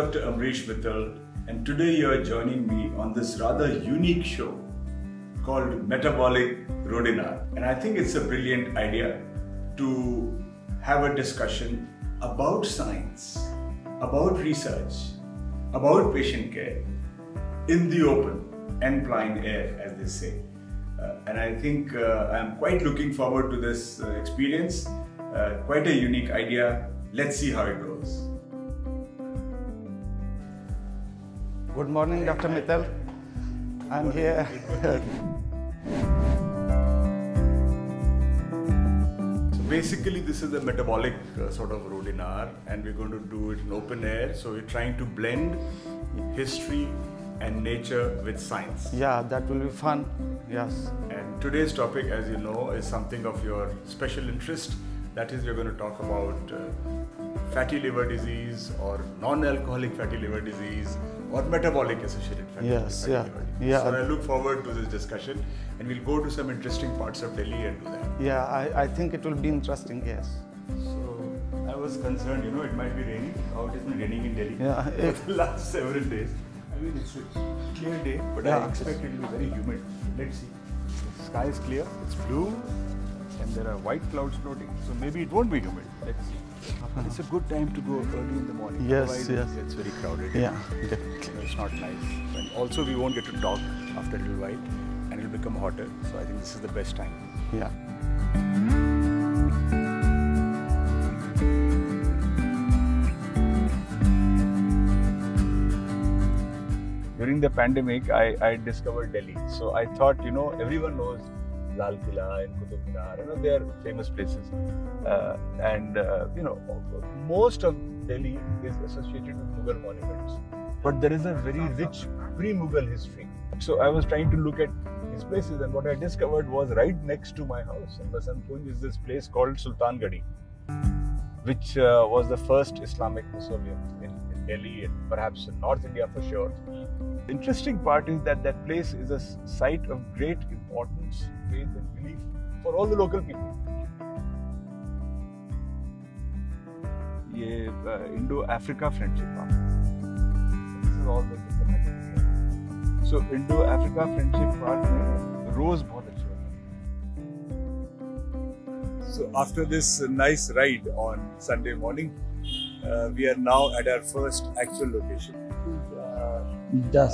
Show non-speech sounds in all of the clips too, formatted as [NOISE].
Dr. Ambrish Mithal, and today you are joining me on this rather unique show called Metabolic Roadinar. And I think it's a brilliant idea to have a discussion about science, about research, about patient care in the open and blind air, as they say. Uh, and I think uh, I'm quite looking forward to this uh, experience. Uh, quite a unique idea. Let's see how it goes. Good morning, Dr. Mithal. I'm here. [LAUGHS] So basically, this is a metabolic uh, sort of roadinar, and we're going to do it in open air. So we're trying to blend history and nature with science. yeah, that will be fun. Yes. And today's topic, as you know, is something of your special interest. That is, we're going to talk about uh, fatty liver disease or non-alcoholic fatty liver disease or metabolic associated fatty, Yes, fatty yeah, liver disease. yeah. So I look forward to this discussion and we'll go to some interesting parts of Delhi and do that. Yeah, I, I think it will be interesting. Yes. So I was concerned, you know, it might be raining. How it has been raining in Delhi Yeah, [LAUGHS] for if- the last several days. I mean, it's a clear day, but I expect it will be very humid. Let's see. The sky is clear, it's blue, and there are white clouds floating. So maybe it won't be humid. Let's see. But it's a good time to go early in the morning. Yes, Otherwise yes. it gets very crowded. Yeah, definitely. it's not nice. And also, we won't get to talk after a little while, and it'll become hotter. So I think this is the best time. Yeah. during the pandemic, I, I discovered Delhi. So I thought, you know, everyone knows Lal Killa and Qutub Minar. You know, they are famous places. Uh, and, uh, you know, most of Delhi is associated with Mughal monuments. But there is a very rich pre-Mughal history. So I was trying to look at these places and what I discovered was right next to my house in Basant is this place called Sultan Gadi, which uh, was the first Islamic mausoleum in, in Delhi and perhaps in North India for sure. The interesting part is that that place is a site of great importance, faith, and belief for all the local people. ये Indo Africa friendship park this is all the diplomatic so Indo Africa friendship park में रोज बहुत अच्छे होते हैं So after this nice ride on Sunday morning, uh, we are now at our first actual location. Uh, Yes.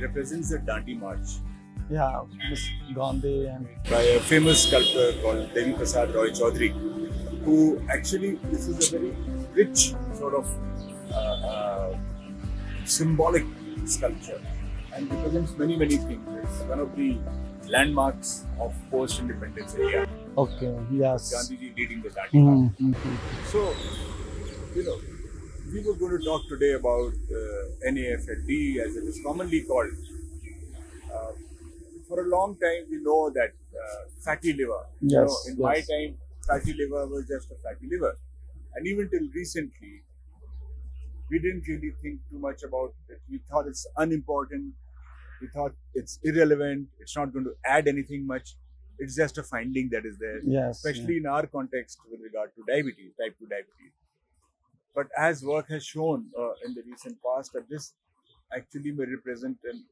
Gyara Murti. Yeah. This is represents the Dandi March Yeah. Miss Gandhi and by a famous sculptor called Devi Prasad Roy Chaudhary, who actually this is a very rich sort of uh, uh, symbolic sculpture and represents many many things. It's one of the landmarks of post-independence India. okay. Yes. Gandhiji leading the Dandi March. Mhm. So, you know, we were going to talk today about uh, NAFLD as it is commonly called. Uh, for a long time, we know that uh, fatty liver. you Yes, know, in my time, fatty liver was just a fatty liver. And even till recently, we didn't really think too much about it. We thought it's unimportant. We thought it's irrelevant. It's not going to add anything much. It's just a finding that is there Yes. especially in our context with regard to diabetes, type 2 diabetes. But as work has shown uh, in the recent past, that this actually may represent an,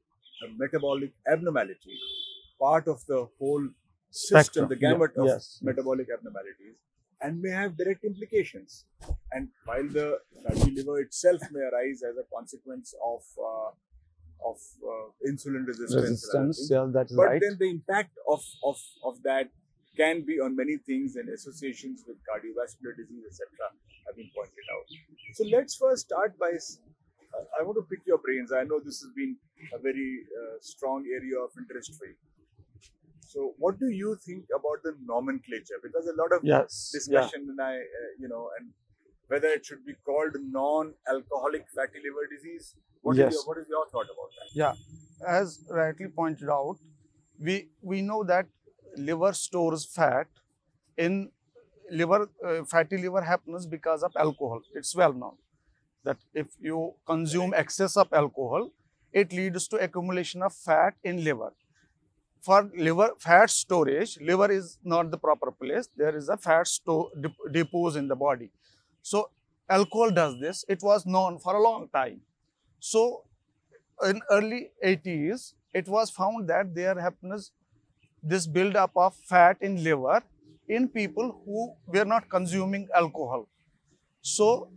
a metabolic abnormality, part of the whole system, Spectrum, the gamut yeah, of yes. metabolic abnormalities, and may have direct implications. And while the fatty liver itself may arise as a consequence of uh, of uh, insulin resistance, Resistance. Yeah, that is but right. then the impact of, of, of that can be on many things and associations with cardiovascular disease, etc., have been pointed out. So let's first start by. Uh, I want to pick your brains. I know this has been a very uh, strong area of interest for you. So, what do you think about the nomenclature? Because a lot of Yes. Yeah. discussion, and I, uh, you know, and whether it should be called non-alcoholic fatty liver disease. What is Yes. your, what is your thought about that? Yeah. As rightly pointed out, we we know that liver stores fat. In liver, uh, fatty liver happens because of alcohol. It's well known that if you consume excess of alcohol, it leads to accumulation of fat in liver. For liver fat storage, liver is not the proper place. There is a fat store dep- depots in the body. So alcohol does this. It was known for a long time. So in early 80s, it was found that there happens this buildup of fat in liver in people who were not consuming alcohol. So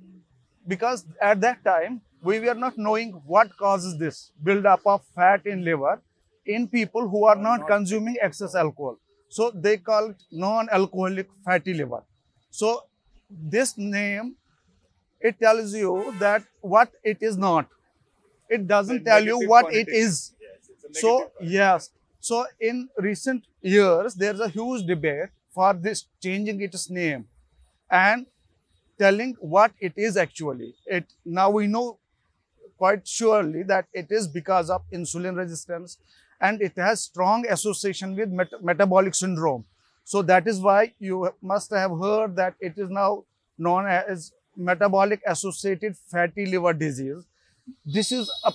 because at that time we were not knowing what causes this buildup of fat in liver in people who are not consuming excess alcohol. So they call it non-alcoholic fatty liver. So this name, it tells you that what it is not. It doesn't tell you what it connotation. is. Yes, So yes, so in recent years there's a huge debate for this changing its name and telling what it is actually. It now we know quite surely that it is because of insulin resistance and it has strong association with met- metabolic syndrome. So that is why you must have heard that it is now known as metabolic associated fatty liver disease. This is a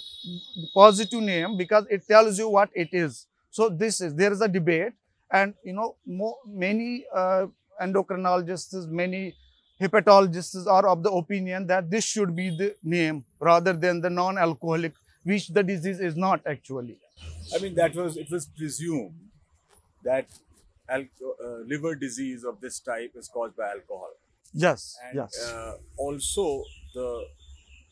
positive name because it tells you what it is. So this is there is a debate, and you know mo- many uh, endocrinologists, many hepatologists are of the opinion that this should be the name rather than the non-alcoholic, which the disease is not actually. I mean, that was it was presumed that uh, liver disease of this type is caused by alcohol, Yes, and yes, uh, also the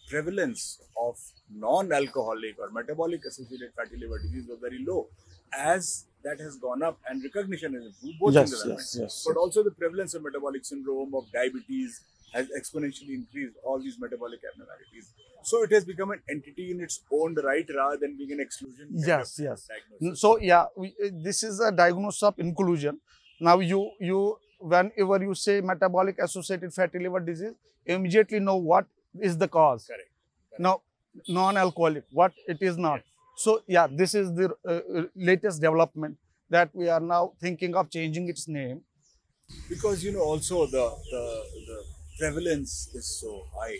prevalence of non-alcoholic or metabolic associated fatty liver disease was very low. As that has gone up and recognition has improved, both yes, are yes, yes. but also the prevalence of metabolic syndrome of diabetes has exponentially increased all these metabolic abnormalities so it has become an entity in its own right rather than being an exclusion Yes, yes. diagnosis. So yeah, we, uh, this is a diagnosis of inclusion. Now you you whenever you say metabolic associated fatty liver disease, immediately know what is the cause. correct Now non-alcoholic, what it is not. So yeah, this is the uh, uh, latest development that we are now thinking of changing its name. because you know also the the, the prevalence is so high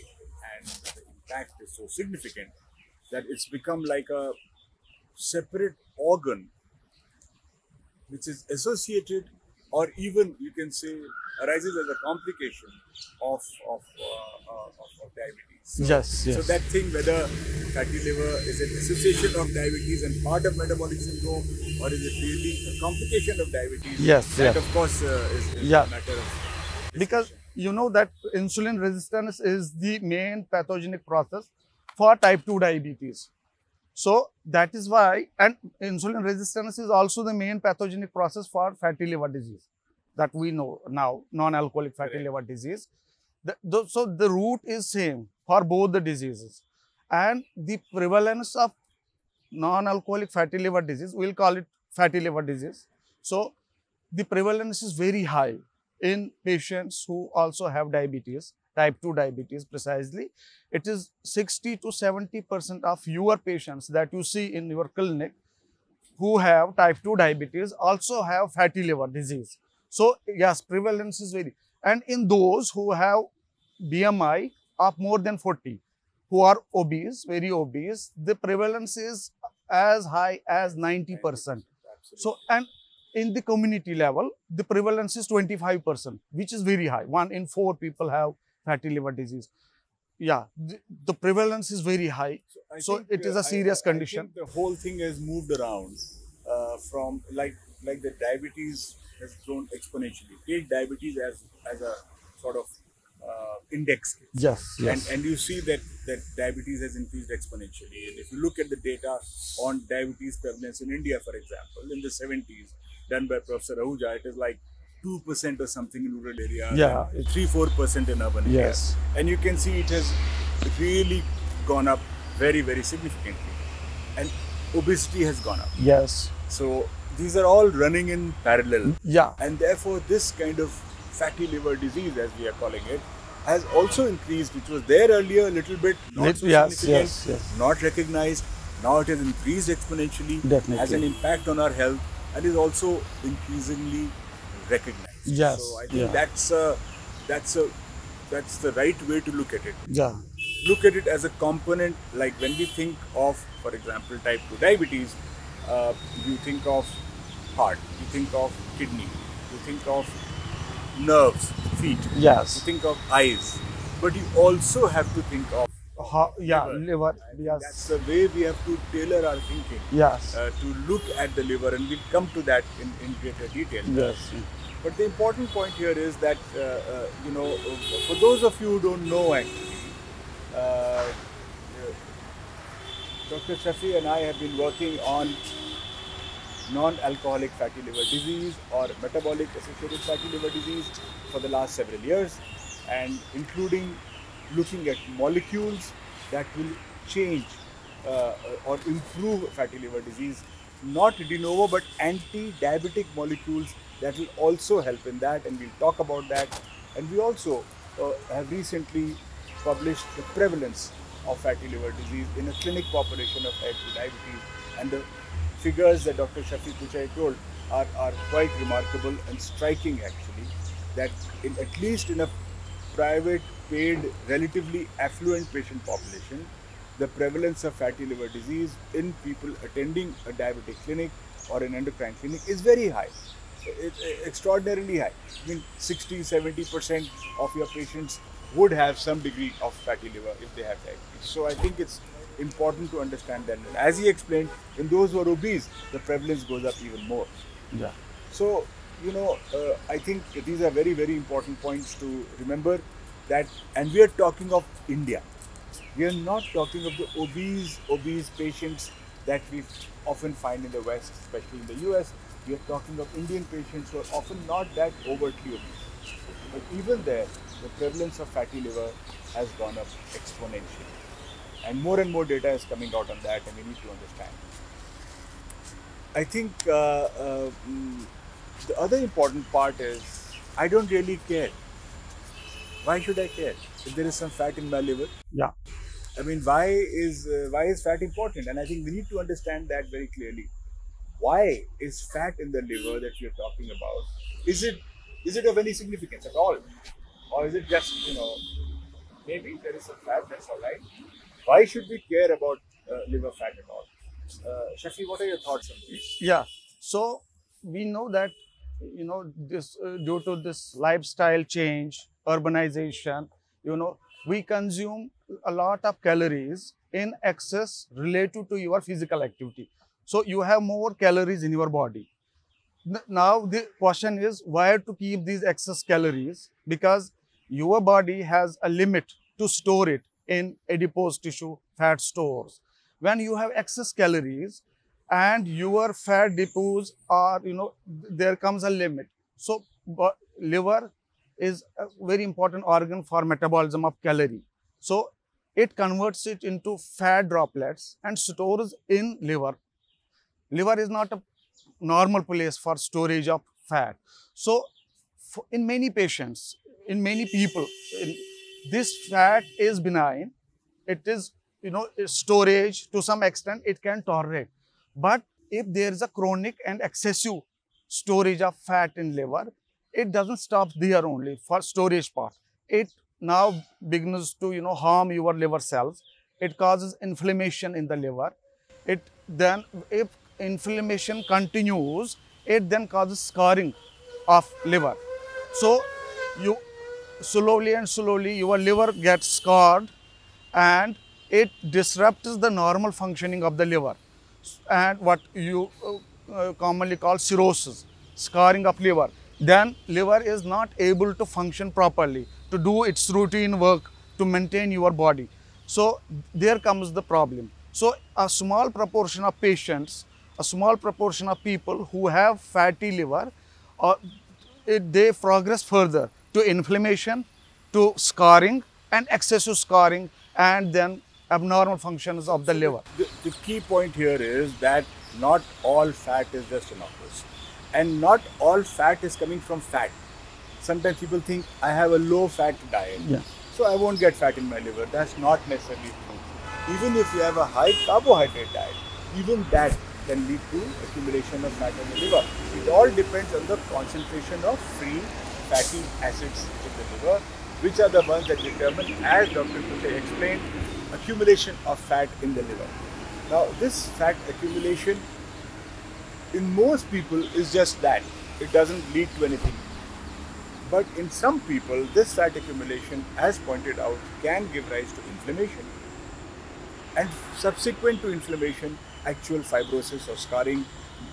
and the impact is so significant that it's become like a separate organ which is associated or even you can say arises as a complication of of, uh, uh, of, of diabetes so, Yes, so that thing whether fatty liver is an association of diabetes and part of metabolic syndrome or is it really a complication of diabetes Yes, that yes. of course uh, is, is Yeah. a matter of because you know that insulin resistance is the main pathogenic process for type 2 diabetes so that is why and insulin resistance is also the main pathogenic process for fatty liver disease that we know now non-alcoholic fatty Correct. liver disease the, the, so the root is same for both the diseases and the prevalence of non-alcoholic fatty liver disease we'll call it fatty liver disease so the prevalence is very high in patients who also have diabetes, type 2 diabetes precisely. It is 60 to 70 percent of your patients that you see in your clinic who have type 2 diabetes also have fatty liver disease. So yes, prevalence is very, and in those who have BMI of more than 40, who are obese, very obese, the prevalence is as high as 90 percent. Absolutely. So, and in the community level, the prevalence is 25%, which is very high. One in four people have fatty liver disease. Yeah, the, the prevalence is very high. I So think, it is uh, a serious I- condition. the whole thing has moved around uh, from like like the diabetes has grown exponentially. Take diabetes as as a sort of uh, index case. Yes, And, and you see that, that diabetes has increased exponentially. And if you look at the data on diabetes prevalence in India, for example, in the 70s, done by Professor Ahuja, it is like 2% or something in rural areas. Yeah, 3 4% in urban areas. Yes. And you can see it has really gone up very, very significantly. And obesity has gone up. yes, So these are all running in parallel yeah, and therefore this kind of fatty liver disease as we are calling it has also increased which was there earlier a little bit not so yes, significant yes, yes. not recognized now it has increased exponentially Definitely. has an impact on our health and is also increasingly recognized Yes, so i think yeah. that's a that's a that's the right way to look at it yeah, look at it as a component like when we think of for example type 2 diabetes uh, you think of heart you think of kidney you think of nerves feet you yes, think of eyes but you also have to think of How, yeah, Liver. liver. Yes. that's the way we have to tailor our thinking Yes. uh, to look at the liver, and we'll come to that in, in greater detail. yes. But the important point here is that, uh, uh, you know, uh, for those of you who don't know actually, uh, Dr. Shafi and I have been working on non-alcoholic fatty liver disease or metabolic associated fatty liver disease for the last several years and including looking at molecules that will change uh, or improve fatty liver disease. Not de novo but anti-diabetic molecules that will also help in that and we'll talk about that. And we also uh, have recently published the prevalence of fatty liver disease in a clinic population of type 2 diabetes and the figures that Dr. Shafi Kuchay told are, are quite remarkable and striking actually that in at least in a private paid relatively affluent patient population the prevalence of fatty liver disease in people attending a diabetic clinic or an endocrine clinic is very high. Extraordinarily high. I mean 60 70% of your patients would have some degree of fatty liver if they have diabetes. So i think it's important to understand that and as he explained in those who are obese the prevalence goes up even more Yeah. so, you know, uh, I think these are very, very important points to remember that, and we are talking of India. We are not talking of the obese, obese patients that we often find in the West, especially in the US. We are talking of Indian patients who are often not that overtly obese. But even there, the prevalence of fatty liver has gone up exponentially. And more and more data is coming out on that, and we need to understand. I think uh, uh, mm, the other important part is I don't really care. Why should I care if there is some fat in my liver? Yeah. I mean, why is uh, why is fat important? And I think we need to understand that very clearly. Why is fat in the liver that we are talking about? Is it is it of any significance at all, or is it just you know maybe there is some fat that's all right? Why should we care about uh, liver fat at all? Uh, Shafi, what are your thoughts on this? Yeah. So we know that you know this uh, due to this lifestyle change, urbanization, you know, we consume a lot of calories in excess related to your physical activity. So you have more calories in your body. Now the question is why to keep these excess calories? Because your body has a limit to store it in adipose tissue fat stores. When you have excess calories, and your fat depots are you know there comes a limit. So liver is a very important organ for metabolism of calorie. So it converts it into fat droplets and stores in liver. Liver is not a normal place for storage of fat. So in many patients in many people in, this fat is benign it is you know storage to some extent it can tolerate but if there is a chronic and excessive storage of fat in liver, it doesn't stop there only for storage part. It now begins to you know harm your liver cells. It causes inflammation in the liver. It then if inflammation continues, it then causes scarring of liver. So you slowly and slowly your liver gets scarred and it disrupts the normal functioning of the liver and what you uh, uh, commonly call cirrhosis, scarring of liver. Then liver is not able to function properly to do its routine work to maintain your body. So there comes the problem. So a small proportion of patients, a small proportion of people who have fatty liver, uh, it, they progress further to inflammation, to scarring and excessive scarring and then abnormal functions of the liver. The, the key point here is that not all fat is just innocuous, and not all fat is coming from fat. Sometimes people think I have a low fat diet, Yeah. so I won't get fat in my liver. That's not necessarily true. Even if you have a high carbohydrate diet, even that can lead to accumulation of fat in the liver. It all depends on the concentration of free fatty acids in the liver, which are the ones that determine, as Dr. Kuchay explained, accumulation of fat in the liver. Now, this fat accumulation in most people is just that. It doesn't lead to anything. But in some people, this fat accumulation, as pointed out, can give rise to inflammation. And subsequent to inflammation, actual fibrosis or scarring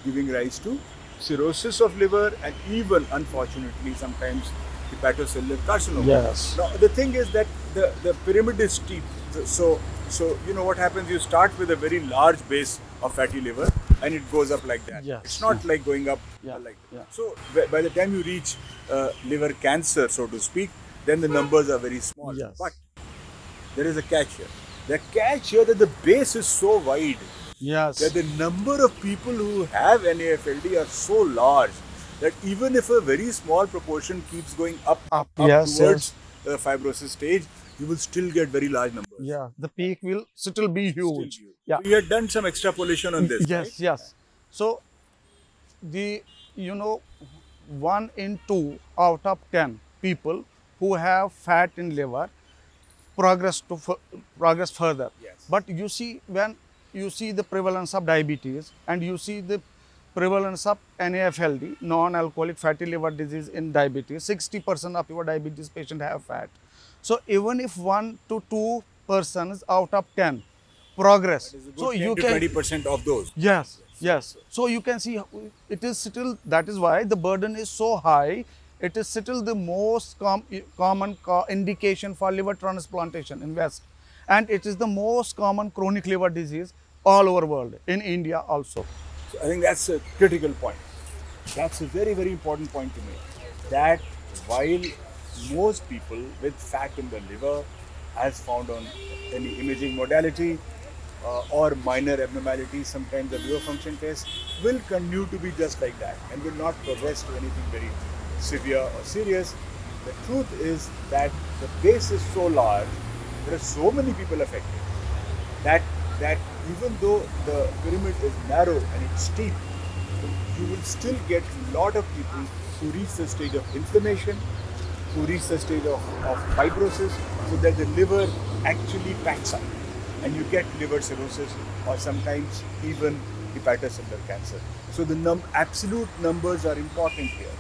giving rise to cirrhosis of liver and even, unfortunately, sometimes hepatocellular carcinoma. Yes. Now, the thing is that the, the pyramid is steep. So, so, you know what happens? You start with a very large base of fatty liver and it goes up like that. Yes. It's not like going up Yeah, like that. yeah. So, by the time you reach uh, liver cancer, so to speak, then the numbers are very small. Yes. But there is a catch here. The catch here that the base is so wide Yes. that the number of people who have NAFLD are so large that even if a very small proportion keeps going up, Up, yes, towards the fibrosis stage, you will still get very large numbers. Yeah. The peak will still be Still huge. huge. Yeah. We had done some extrapolation on this. yes right? yes so the you know one in two out of 10 people who have fat in liver progress to progress further Yes. but you see when you see the prevalence of diabetes and you see the prevalence of NAFLD non-alcoholic fatty liver disease in diabetes 60% of your diabetes patient have fat so even if one to two persons out of 10 progress That is a good so you can 20% of those. Yes, yes. So you can see it is still that is why the burden is so high. It is still the most com- common co- indication for liver transplantation in West, and it is the most common chronic liver disease all over world in India also. So I think that's a critical point. That's a very, very important point to make. That while most people with fat in the liver, as found on any imaging modality uh, or minor abnormalities, sometimes the liver function test will continue to be just like that and will not progress to anything very severe or serious. The truth is that the base is so large, there are so many people affected that that even though the pyramid is narrow and it's steep, you will still get a lot of people who reach the stage of inflammation, who reach the stage of, of fibrosis, so that the liver actually packs up and you get liver cirrhosis or sometimes even hepatocellular cancer. So the num- absolute numbers are important here.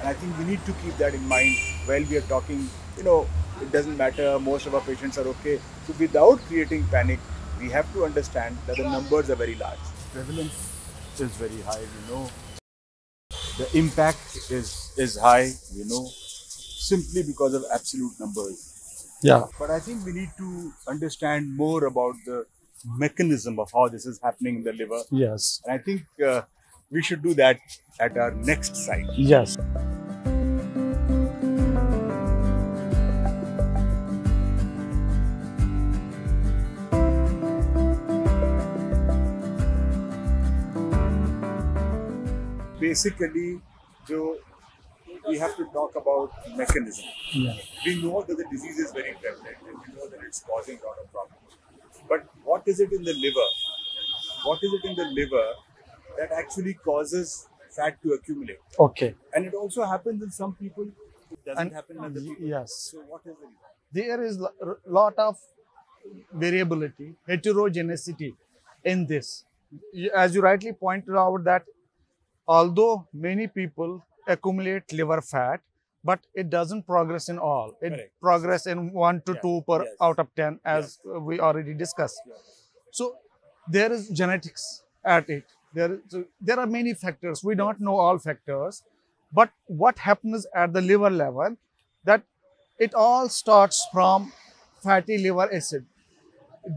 And I think we need to keep that in mind while we are talking, you know, it doesn't matter, most of our patients are okay. So without creating panic, we have to understand that the numbers are very large. Prevalence is very high, we know. The impact is, is high, you know, simply because of absolute numbers. Yeah. But I think we need to understand more about the mechanism of how this is happening in the liver. Yes. And I think uh, we should do that at our next site. Yes. Basically, so we have to talk about mechanism. Yeah. We know that the disease is very prevalent and we know that it's causing a lot of problems. But what is it in the liver? What is it in the liver that actually causes fat to accumulate? Okay. And it also happens in some people. It doesn't And- happen in other people. Yes. So what is the reason? there is a lot of variability, heterogeneity in this. As you rightly pointed out that although many people accumulate liver fat, but it doesn't progress in all. It Correct. progress in one to Yeah. two per Yes. out of ten, as uh, we already discussed. So there is genetics at it. There, is, so there are many factors. We don't know all factors, but what happens at the liver level that it all starts from fatty liver acid.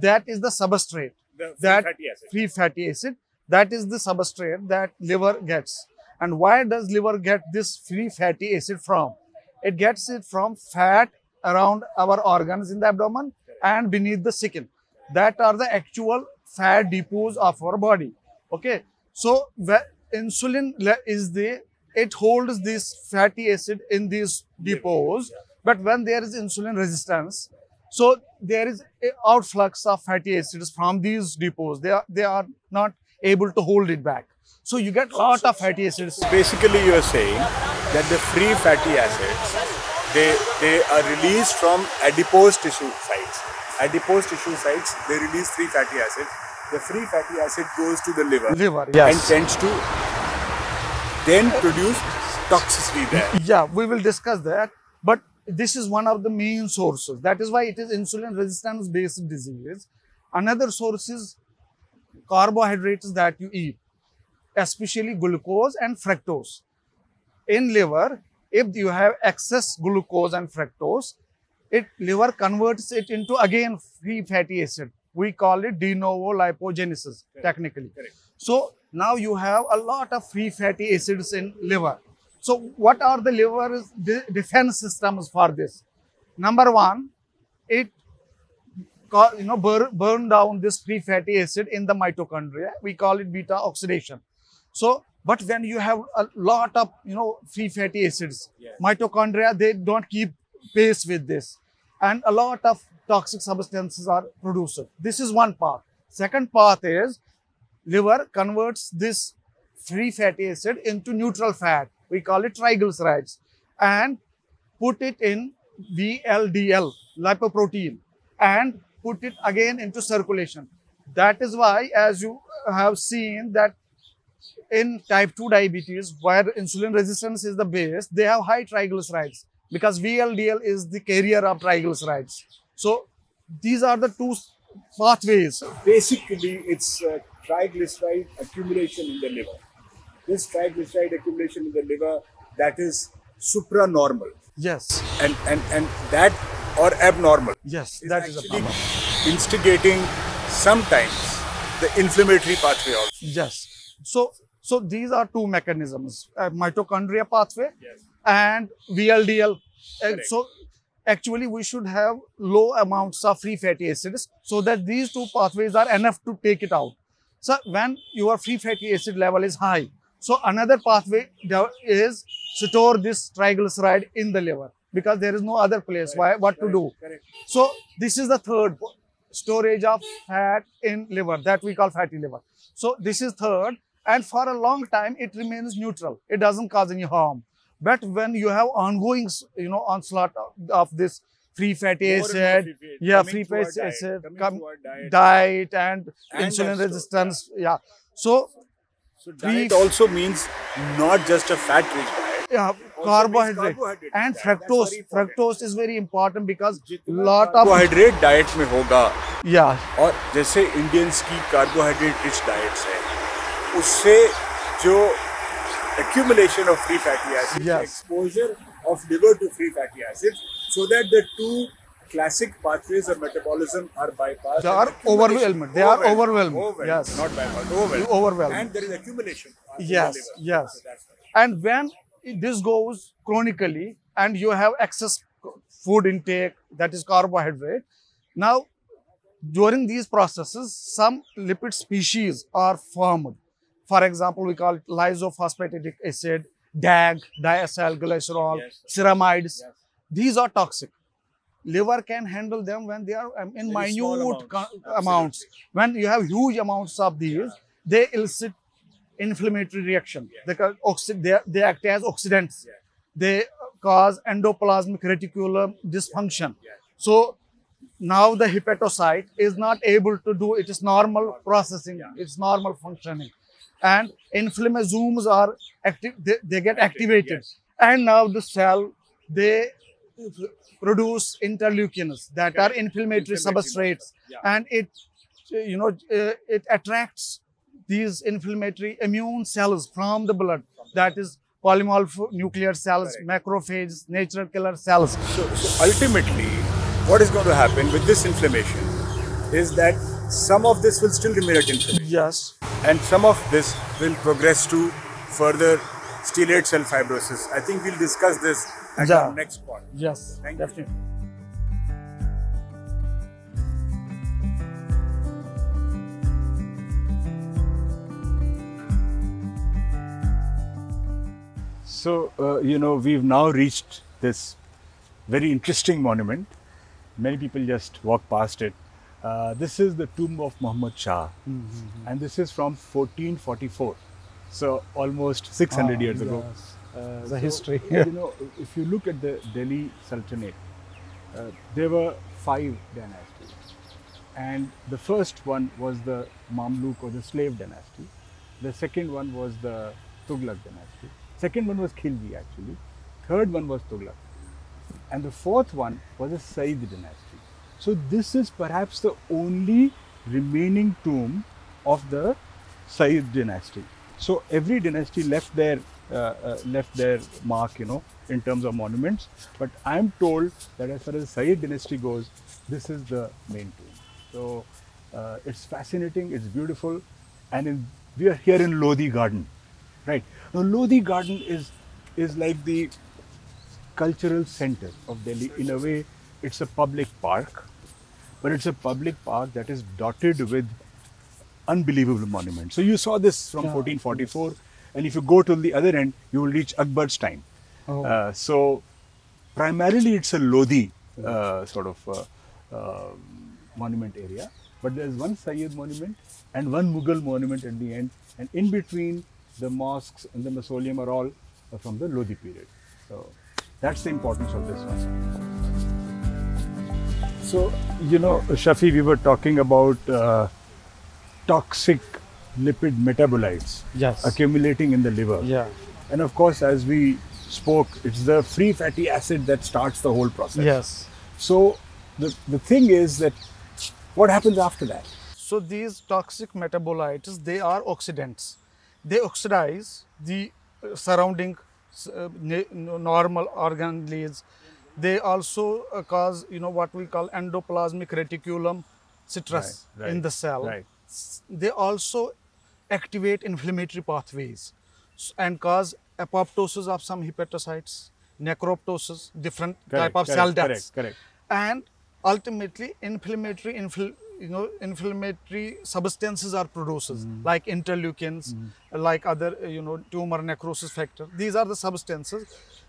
That is the substrate. The free That fatty acid. free fatty acid. That is the substrate that liver gets. And why does liver get this free fatty acid from? It gets it from fat around our organs in the abdomen and beneath the skin. That are the actual fat depots of our body. Okay. So insulin is the it holds this fatty acid in these depots. But when there is insulin resistance, so there is outflux of fatty acids from these depots. They are they are not able to hold it back. So you get a lot of fatty acids. Basically, you are saying that the free fatty acids they they are released from adipose tissue sites. Adipose tissue sites they release free fatty acids. The free fatty acid goes to the liver Liver, and tends to then produce toxicity there. Yeah, we will discuss that. But this is one of the main sources. That is why it is insulin resistance based disease. Another source is carbohydrates that you eat, especially glucose and fructose. In liver, if you have excess glucose and fructose, it liver converts it into again free fatty acid. We call it de novo lipogenesis technically. Correct. So now you have a lot of free fatty acids in liver. So what are the liver's de- defense systems for this? Number one, it you know burn, burn down this free fatty acid in the mitochondria. We call it beta oxidation. So, but when you have a lot of you know free fatty acids, Yes. mitochondria they don't keep pace with this, and a lot of toxic substances are produced. This is one path. Second path is liver converts this free fatty acid into neutral fat. We call it triglycerides and put it in VLDL, lipoprotein, and put it again into circulation. That is why, as you have seen, that in type 2 diabetes, where insulin resistance is the base, they have high triglycerides because VLDL is the carrier of triglycerides. So, these are the two pathways. Basically, it's uh, triglyceride accumulation in the liver. This triglyceride accumulation in the liver that is supranormal, Yes, and and and that or abnormal yes, that is a problem. instigating sometimes the inflammatory pathway also. Yes. So, so these are two mechanisms: uh, mitochondria pathway Yes. and VLDL. Uh, so, actually, we should have low amounts of free fatty acids so that these two pathways are enough to take it out. So, when your free fatty acid level is high, so another pathway is store this triglyceride in the liver because there is no other place. Why? What to do? Correct. So this is the third storage of fat in liver that we call fatty liver. So this is third and for a long time it remains neutral. It doesn't cause any harm. But when you have ongoing, you know, onslaught of, of this free fatty More and more acid, free fat yeah, free fatty acid, through diet. diet and, And insulin resistance, yeah. So So Free- diet also means not just a fat-rich diet. yeah, carbohydrate and fructose fructose is very important because lot of carbohydrate diet में होगा। या और जैसे Indians की carbohydrate rich diet है उससे जो accumulation of free fatty acid exposure of liver to free fatty acid so that the two classic pathways of metabolism are bypass or overwhelmed they are overwhelmed yes not bypass overwhelmed and there is accumulation yes yes and when this goes chronically and you have excess food intake, that is carbohydrate, now during these processes, some lipid species are formed. For example, we call it lysophosphatidic acid, DAG, diacylglycerol, Yes. ceramides. Yes. These are toxic. Liver can handle them when they are um, in Very minute amounts. amounts. When you have huge amounts of these, they elicit inflammatory reaction. Yeah. They, oxi- they, they act as oxidants. Yeah. They cause endoplasmic reticulum dysfunction. Yeah. So now the hepatocyte is not able to do its normal processing, its normal functioning. And inflammasomes are active, they, they get Active, activated. yes. And now the cell, they produce interleukins that are inflammatory Inflammatory substrates. And it, you know, uh, it attracts these inflammatory immune cells from the blood. That is polymononuclear cells, Correct. macrophages, natural killer cells. So, so ultimately, what is going to happen with this inflammation is that some of this will still remain at inflammation, Yes. and some of this will progress to further stellate cell fibrosis. I think we'll discuss this at Yeah. our next point. Yes, Thank you. So, uh, you know, we've now reached this very interesting monument. Many people just walk past it. Uh, this is the tomb of Muhammad Shah, and this is from 1444. So, almost 600 years ago. Uh, The so, history. you [LAUGHS] know, if you look at the Delhi Sultanate, uh, there were five dynasties. And the first one was the Mamluk or the slave dynasty. The second one was the Tughlaq dynasty. Second one was Khilji actually. Third one was Tughlaq. And the fourth one was the Sayyid dynasty. So this is perhaps the only remaining tomb of the Sayyid dynasty. So every dynasty left their uh, uh, left their mark, you know, in terms of monuments. But I'm told that as far as Sayyid dynasty goes, this is the main tomb. So uh, it's fascinating, it's beautiful, and in, we are here in Lodi Garden, right? Now Lodi Garden is is like the cultural center of Delhi. In a way, it's a public park, but it's a public park that is dotted with unbelievable monuments. So you saw this from 1444, and if you go to the other end, you will reach Akbar's time. Oh. Uh, so primarily, it's a Lodi uh, sort of uh, uh, monument area, but there's one Sayyid monument and one Mughal monument at the end, and in between, the mosques and the mausoleum are all uh, from the Lodi period. So that's the importance of this one. So, you know, Shafi, we were talking about uh, toxic lipid metabolites Yes. accumulating in the liver. Yeah. And of course, as we spoke, it's the free fatty acid that starts the whole process. Yes. So the, the thing is that what happens after that? So these toxic metabolites, they are oxidants. They oxidize the uh, surrounding uh, normal organelles. They also uh, cause, you know, what we call endoplasmic reticulum stress Right, in the cell. right. They also activate inflammatory pathways and cause apoptosis of some hepatocytes, necroptosis, different type of cell correct, correct. and ultimately inflammatory infl- you know inflammatory substances are produced Mm-hmm. like interleukins like other uh, you know tumor necrosis factor these are the substances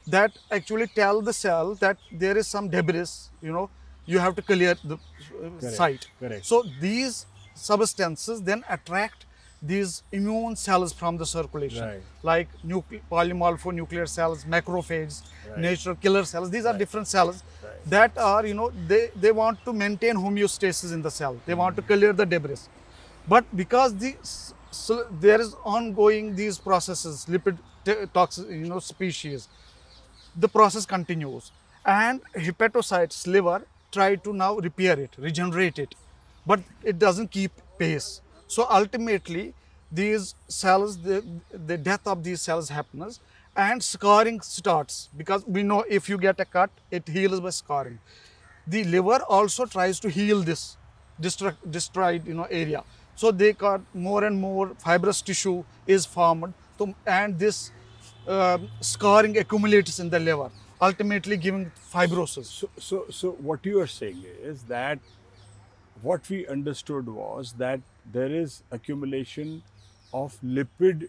that actually tell the cell that there is some debris you know you have to clear the uh, Correct, site correct. so these substances then attract these immune cells from the circulation Right. like nucle- polymorphonuclear cells macrophages Right. natural killer cells these are Right. different cells. That are you know they they want to maintain homeostasis in the cell. They want to clear the debris. But because the so there is ongoing these processes lipid t- toxic you know species the process continues. And hepatocytes liver try to now repair it regenerate it. But it doesn't keep pace. So ultimately these cells the, the death of these cells happens and scarring starts. Because we know if you get a cut it heals by scarring. The liver also tries to heal this destroyed you know area. So they got more and more fibrous tissue is formed. To, and this um scarring accumulates in the liver ultimately giving fibrosis. So, so, so what you are saying is that what we understood was that there is accumulation of lipid,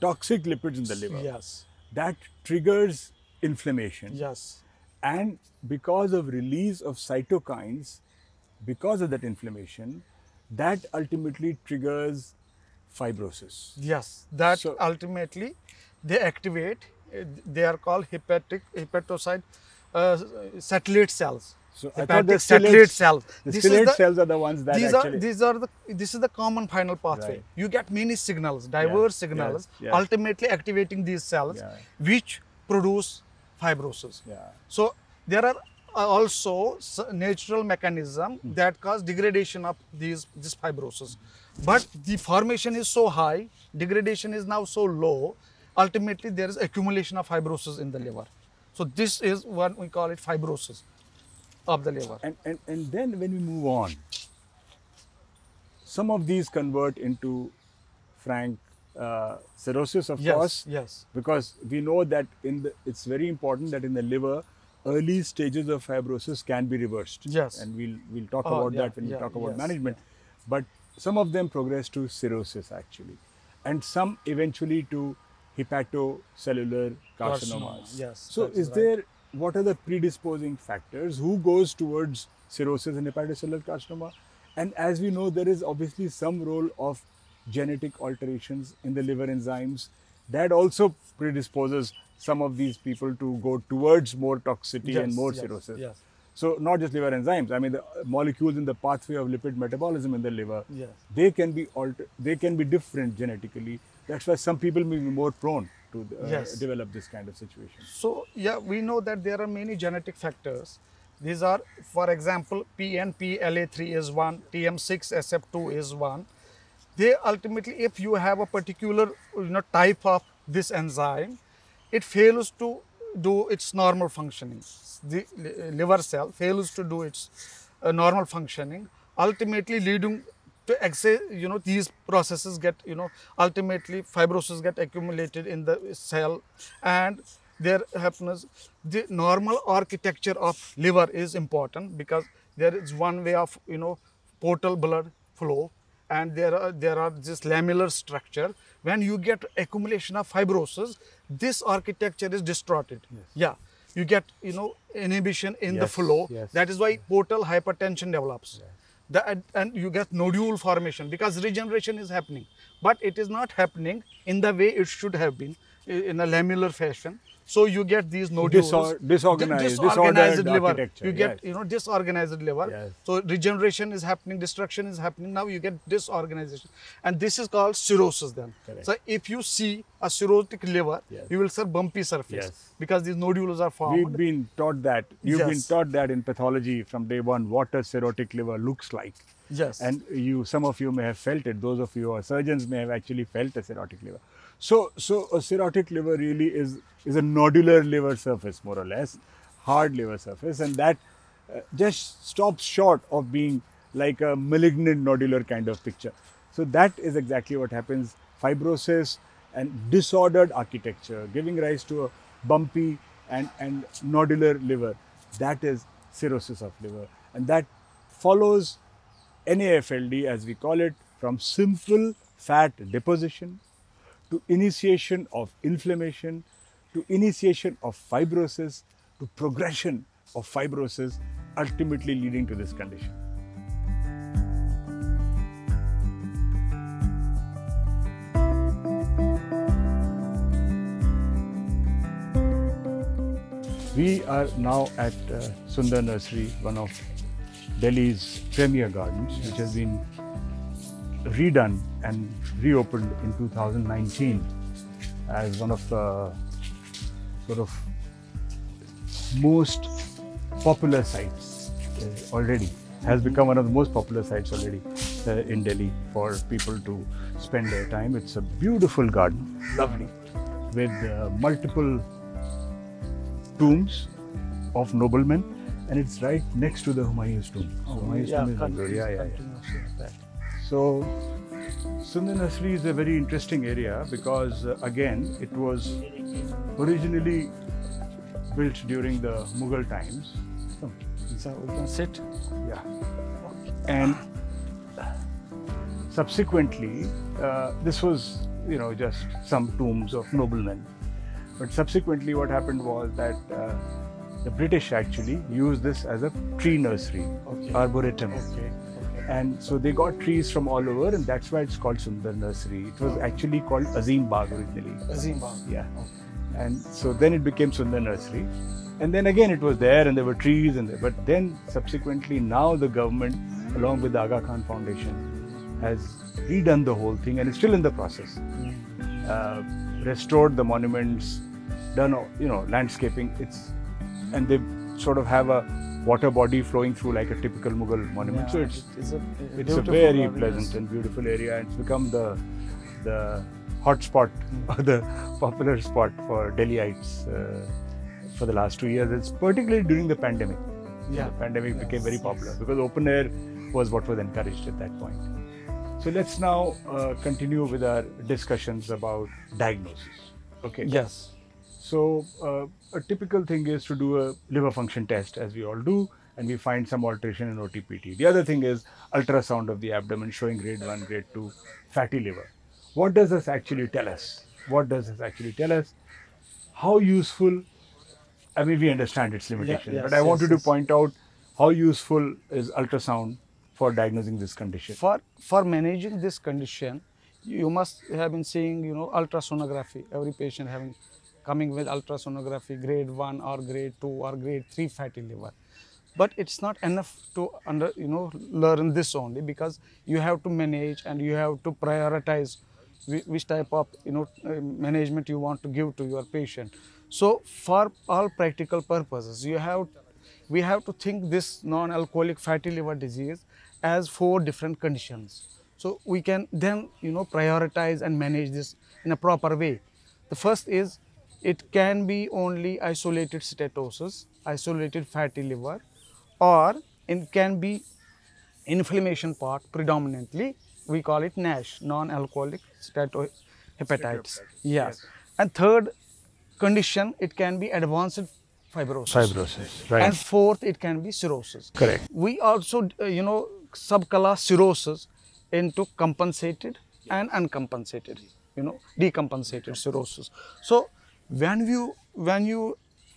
toxic lipids in the liver. Yes that triggers inflammation. yes And because of release of cytokines, because of that inflammation, that ultimately triggers fibrosis. yes that So- ultimately they activate uh, they are called hepatic hepatocyte uh, satellite cells So I thought the satellite stellate- cells The stellate cells are the ones that these actually. are these are the this is the common final pathway Right. you get many signals diverse yes, signals ultimately activating these cells Yeah. which produce fibrosis yeah. so there are also natural mechanism Hmm. that cause degradation of these this fibrosis but the formation is so high degradation is now so low ultimately there is accumulation of fibrosis in the liver so this is what we call it fibrosis of the liver And, and, and then when we move on, some of these convert into frank uh, cirrhosis, of yes course, yes because we know that in the, it's very important that in the liver, early stages of fibrosis can be reversed. Yes. And we'll, we'll talk Oh, about yeah, that when yeah, we talk about yes, management. But some of them progress to cirrhosis actually, and some eventually to hepatocellular Carcinoma, carcinomas. yes, So is right. there what are the predisposing factors? Who goes towards cirrhosis and hepatocellular carcinoma? And as we know, there is obviously some role of genetic alterations in the liver enzymes that also predisposes some of these people to go towards more toxicity and more yes, cirrhosis. yes. So not just liver enzymes. I mean, the uh, molecules in the pathway of lipid metabolism in the liver, Yes. they can be alter, they can be different genetically. That's why some people may be more prone to uh, Yes. develop this kind of situation? So yeah, we know that there are many genetic factors. These are, for example, PNPLA3 is one, TM6SF2 is one. They ultimately, if you have a particular you know type of this enzyme, it fails to do its normal functioning. The liver cell fails to do its uh, normal functioning, ultimately leading to excess, you know, these processes get, you know, ultimately fibrosis get accumulated in the cell and there happens the normal architecture of liver is important because there is one way of, you know, portal blood flow and there are there are this lamellar structure. When you get accumulation of fibrosis this architecture is distorted. Yeah. You get you know inhibition in the flow. Yes. that is why portal hypertension develops the, and, you get nodule formation because regeneration is happening. But it is not happening in the way it should have been in a lamellar fashion so you get these nodules Disor- disorganized- dis- disordered liver you get yes. you know disorganized liver Yes. so regeneration is happening destruction is happening now you get disorganization and this is called cirrhosis then Correct. so if you see a cirrhotic liver Yes. you will see bumpy surface because these nodules are formed We've been taught that. You've been taught that in pathology from day one what a cirrhotic liver looks like. yes And you, some of you may have felt it. Those of you who are surgeons may have actually felt a cirrhotic liver. So, so a cirrhotic liver really is is a nodular liver surface, more or less, hard liver surface, and that uh, just stops short of being like a malignant nodular kind of picture. So that is exactly what happens. Fibrosis and disordered architecture, giving rise to a bumpy and, and nodular liver. That is cirrhosis of liver. And that follows NAFLD, as we call it, from simple fat deposition to initiation of inflammation to initiation of fibrosis to progression of fibrosis, ultimately leading to this condition. We are now at uh, Sundar Nursery, one of Delhi's premier gardens, which has been redone and reopened in 2019 as one of the sort of most popular sites uh, already. Has become one of the most popular sites already uh, in Delhi for people to spend their time. It's a beautiful garden, lovely, with uh, multiple tombs of noblemen, and it's right next to the Humayun's tomb. So Humayun's yeah, tomb is yeah, yeah, yeah. So, Sundar Nursery is a very interesting area because, uh, again, it was originally built during the Mughal times. So we can sit yeah. And subsequently, uh, this was, you know, just some tombs of noblemen. But subsequently, what happened was that uh, the British actually used this as a tree nursery, Okay. arboretum. okay And so they got trees from all over, and that's why it's called Sundar Nursery. It was actually called Azim Bagh originally. Azim Bagh. Yeah. And so then it became Sundar Nursery. And then again it was there and there were trees and there. But then subsequently now the government, along with the Aga Khan Foundation, has redone the whole thing and is still in the process. Uh, restored the monuments, done you know landscaping. It's and they sort of have a water body flowing through like a typical Mughal monument. so it's it is a, it's a very pleasant and beautiful area it's become the the hot spot [LAUGHS] or the popular spot for Delhiites uh, for the last two years. It's particularly during the pandemic. Yeah. The pandemic became very popular yes. because open air was what was encouraged at that point. So let's now uh, continue with our discussions about diagnosis. Okay. Yes. So uh, a typical thing is to do a liver function test, as we all do, and we find some alteration in OTPT. The other thing is ultrasound of the abdomen showing grade one, grade two fatty liver. What does this actually tell us? What does this actually tell us? How useful? I mean, we understand its limitations, yes, but I wanted yes, to point out how useful is ultrasound for diagnosing this condition. For for managing this condition, you must have been seeing, you know, ultrasonography. Every patient having coming with ultrasonography, grade one or grade two or grade three fatty liver. But it's not enough to under you know learn this only because you have to manage and you have to prioritize which type of you know uh, management you want to give to your patient. So for all practical purposes, you have we have to think this non-alcoholic fatty liver disease as four different conditions. So we can then you know prioritize and manage this in a proper way. The first is it can be only isolated steatosis, isolated fatty liver, or it can be inflammation part predominantly. We call it NASH, non-alcoholic steatohepatitis. Yes. And third condition, it can be advanced fibrosis. Fibrosis, right. And fourth, it can be cirrhosis. Correct. We also, uh, you know, subclass cirrhosis into compensated and uncompensated, you know, decompensated cirrhosis. So when you when you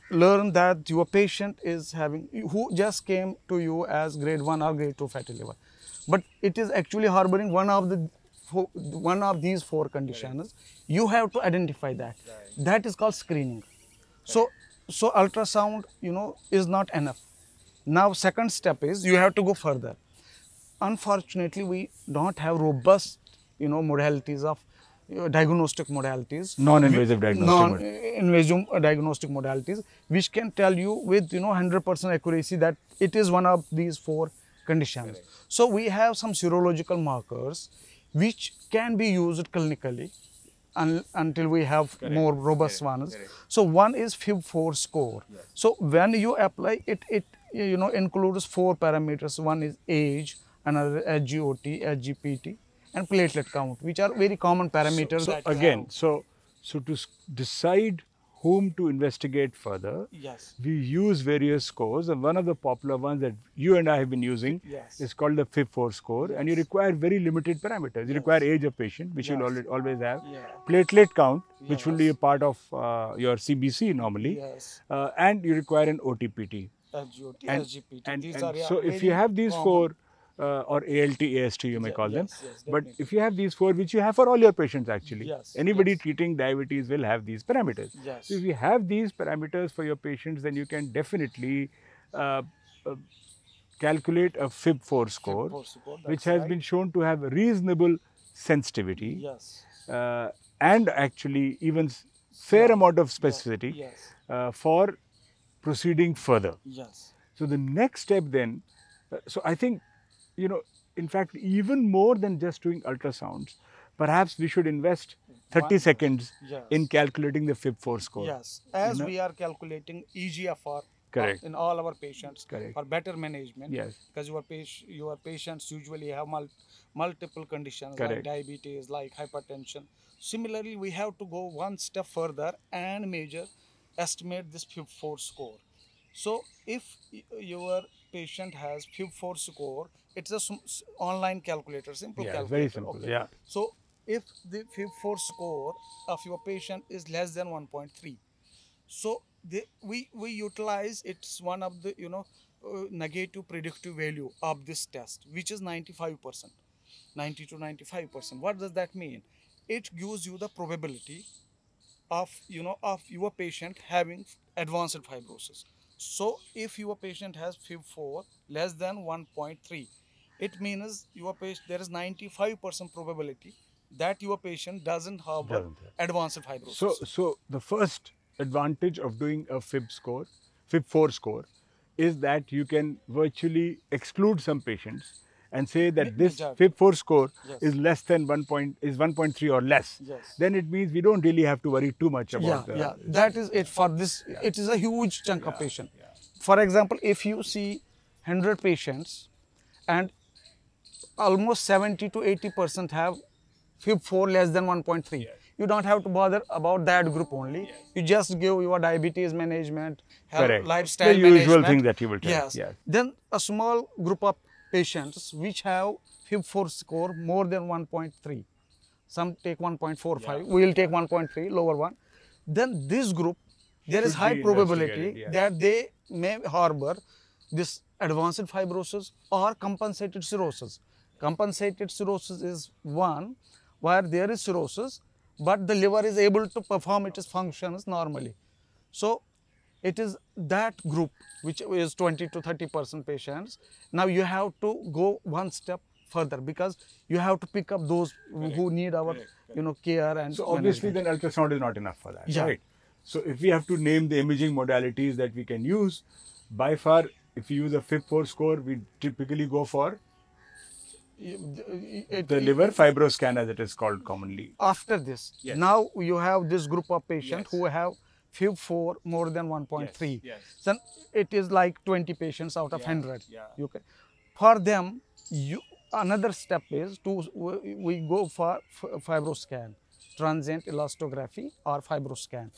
learn that your patient is having who just came to you as grade 1 or grade 2 fatty liver but it is actually harboring one of the one of these four conditions. You have to identify that. That is called screening. So so ultrasound you know is not enough. Now second step is you have to go further. Unfortunately we don't have robust you know modalities of diagnostic modalities. Non-invasive diagnostic non uh, diagnostic modalities which can tell you with you know 100% accuracy that it is one of these four conditions. So we have some serological markers which can be used clinically un- until we have more robust ones. So one is fib4 score. So when you apply it it you know includes four parameters. One is age another sgot sgpt and platelet count which are very common parameters So that again, have. so so to decide whom to investigate further, yes we use various scores, and one of the popular ones that you and I have been using Yes. is called the FIB4 score, and you require very limited parameters. You require age of patient, which you'll always, always have, Yeah. platelet count, which will be a part of uh, your CBC normally, Yes. uh, and you require an OTPT. SGOT, And, SGPT. and- These and so if you have these common. four, uh, or ALT, AST, you may Yeah, call them. yes, yes, but if you have these four, which you have for all your patients actually, Yes, anybody yes. treating diabetes will have these parameters. Yes. So if you have these parameters for your patients, then you can definitely uh, uh, calculate a FIB4 score, FIB4 score, which has right. been shown to have reasonable sensitivity Yes. uh, and actually even fair amount of specificity Yes. uh, for proceeding further. Yes. So the next step then, uh, so I think, you know, in fact, even more than just doing ultrasounds, perhaps we should invest 30 One- seconds Yes. in calculating the FIB4 score. Yes. As know? we are calculating EGFR Correct. in all our patients Correct. for better management. Yes. Because your, patient, your patients usually have mul- multiple conditions Correct. like diabetes, like hypertension. Similarly, we have to go one step further and measure, estimate this FIB4 score. So if your patient has FIB4 score, it's a online calculator, simple Yeah, calculator. very simple, okay. yeah. So if the FIB4 score of your patient is less than 1.3, so they, we we utilize it's one of the you know uh, negative predictive value of this test, which is 95 percent, 90 to 95 percent. What does that mean? It gives you the probability of you know of your patient having advanced fibrosis. So if your patient has FIB4 less than 1.3, it means your patient there is 95% probability that your patient doesn't harbor Doesn't have. advanced fibrosis. So, so the first advantage of doing a FIB score, FIB4 score, is that you can virtually exclude some patients and say that this majority. FIB4 score Yes. is less than 1 point, is 1.3 or less. Yes. Then it means we don't really have to worry too much about yeah, the, yeah, that is it for this. It is a huge chunk of patient. For example, if you see 100 patients and almost 70 to 80 percent have FIB4 less than 1.3. You don't have to bother about that group only. You just give your diabetes management, health, Correct. lifestyle The usual management. thing that you will tell, Yes. yes. Then a small group of patients which have FIB4 score more than 1.3 some take 1.45 we will take 1.3 lower one then this group there is Should high probability yeah. that they may harbor this advanced fibrosis or compensated cirrhosis compensated cirrhosis is one where there is cirrhosis but the liver is able to perform its functions normally so it is that group which is 20 to 30 percent patients now you have to go one step further because you have to pick up those who need our you know care and So obviously, management. then ultrasound is not enough for that, Yeah. right? So if we have to name the imaging modalities that we can use, by far, if we use a FIB4 score, we typically go for It- the liver fibroscan, as it is called commonly. after this Yes. now you have this group of patients Yes. who have FIB4 more than 1.3 yes. then it is like 20 patients out of Yeah, 100 yeah. you can for them you another step is to we we go for fibroscan transient elastography or fibroscan